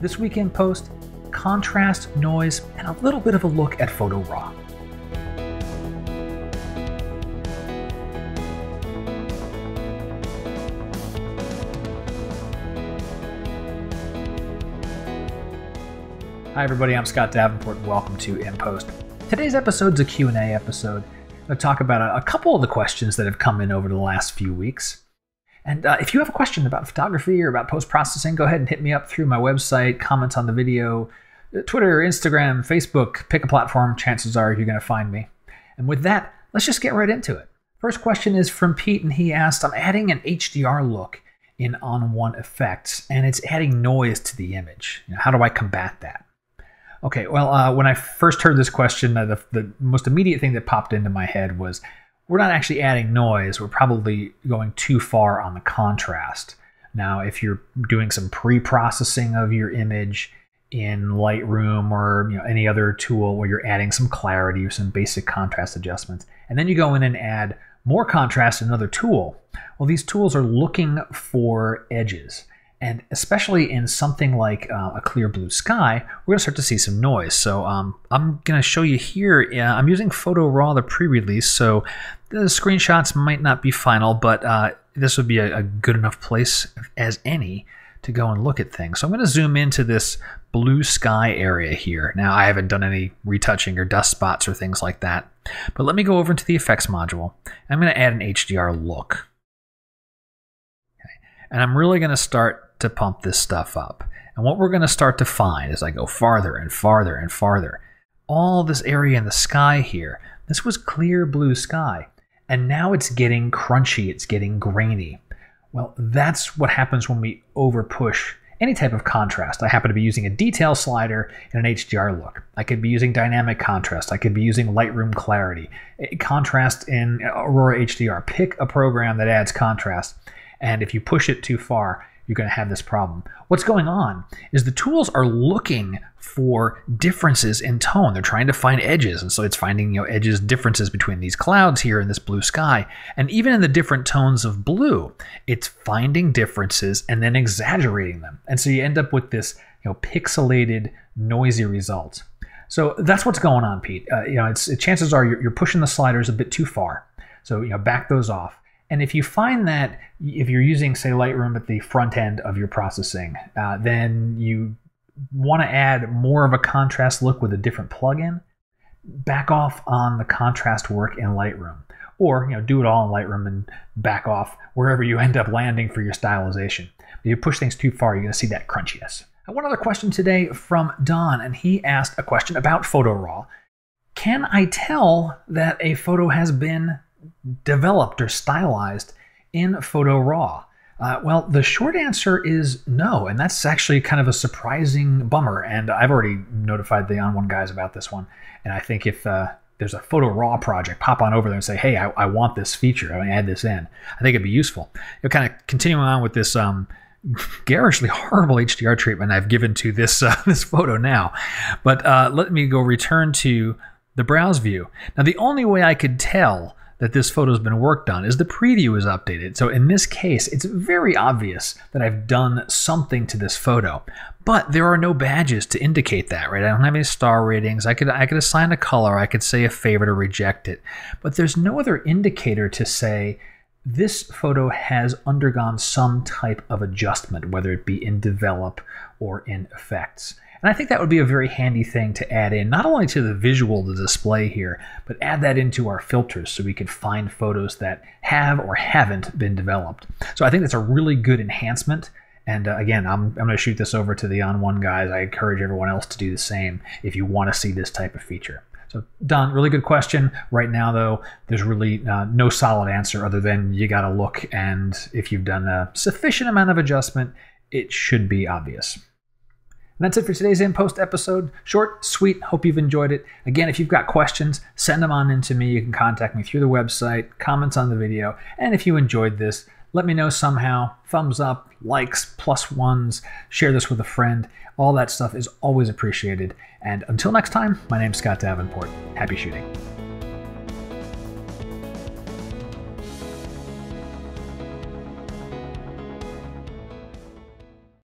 This weekend post, contrast, noise, and a little bit of a look at Photo Raw. Hi everybody, I'm Scott Davenport and welcome to In Post. Today's episode's a Q&A episode. To talk about a, couple of the questions that have come in over the last few weeks. And uh, if you have a question about photography or about post-processing, go ahead and hit me up through my website, comments on the video, uh, Twitter, Instagram, Facebook, pick a platform, chances are you're going to find me. And with that, let's just get right into it. First question is from Pete, and he asked, I'm adding an HDR look in ON1 effects, and it's adding noise to the image. You know, how do I combat that? Okay, well, uh, when I first heard this question, uh, the, the most immediate thing that popped into my head was we're not actually adding noise, we're probably going too far on the contrast. Now, if you're doing some pre processing of your image in Lightroom or you know, any other tool where you're adding some clarity or some basic contrast adjustments, and then you go in and add more contrast in another tool, well, these tools are looking for edges. And especially in something like uh, a clear blue sky, we're to start to see some noise. So um, I'm going to show you here, uh, I'm using Photo Raw, the pre-release, so the screenshots might not be final, but uh, this would be a, a, good enough place as any to go and look at things. So I'm going to zoom into this blue sky area here. Now I haven't done any retouching or dust spots or things like that, but let me go over into the effects module. I'm to add an HDR look. And I'm really going to start to pump this stuff up. And what we're going to start to find as I go farther and farther and farther, all this area in the sky here, this was clear blue sky. And now it's getting crunchy, it's getting grainy. Well, that's what happens when we over push any type of contrast. I happen to be using a detail slider in an HDR look. I could be using dynamic contrast. I could be using Lightroom clarity. Contrast in Aurora HDR. Pick a program that adds contrast. And if you push it too far, you're going to have this problem. What's going on is the tools are looking for differences in tone. They're trying to find edges, and so it's finding you know edges differences between these clouds here in this blue sky, and even in the different tones of blue, it's finding differences and then exaggerating them, and so you end up with this you know pixelated, noisy result. So that's what's going on, Pete. Uh, you know, it's chances are you're, you're pushing the sliders a bit too far. So you know, back those off. And if you find that if you're using, say, Lightroom at the front end of your processing, uh, then you want to add more of a contrast look with a different plugin, back off on the contrast work in Lightroom. Or you know, do it all in Lightroom and back off wherever you end up landing for your stylization. If you push things too far, you're going to see that crunchiness. And one other question today from Don, and he asked a question about Photo Raw. Can I tell that a photo has been developed or stylized in Photo Raw? Uh, well, the short answer is no, and that's actually kind of a surprising bummer. And I've already notified the ON1 guys about this one. And I think if uh, there's a Photo Raw project, pop on over there and say, hey, I, I want this feature. I add this in. I think it'd be useful. You're kind of continuing on with this um, garishly horrible HDR treatment I've given to this uh, this photo now. But uh, let me go return to the browse view. Now, the only way I could tell that this photo has been worked on is the preview is updated. So in this case, it's very obvious that I've done something to this photo. But there are no badges to indicate that, right? I don't have any star ratings. I could I could assign a color, I could say a favorite or reject it. But there's no other indicator to say this photo has undergone some type of adjustment, whether it be in develop or in effects. And I think that would be a very handy thing to add in, not only to the visual, the display here, but add that into our filters so we can find photos that have or haven't been developed. So I think that's a really good enhancement. And uh, again, I'm, I'm going to shoot this over to the ON1 guys. I encourage everyone else to do the same if you want to see this type of feature. So, Don, really good question. Right now, though, there's really uh, no solid answer other than you got to look. And if you've done a sufficient amount of adjustment, it should be obvious. And that's it for today's In Post episode. Short, sweet. Hope you've enjoyed it. Again, if you've got questions, send them on in to me. You can contact me through the website, comments on the video. And if you enjoyed this, let me know somehow. Thumbs up, likes, plus ones, share this with a friend. All that stuff is always appreciated. And until next time, my name's Scott Davenport. Happy shooting.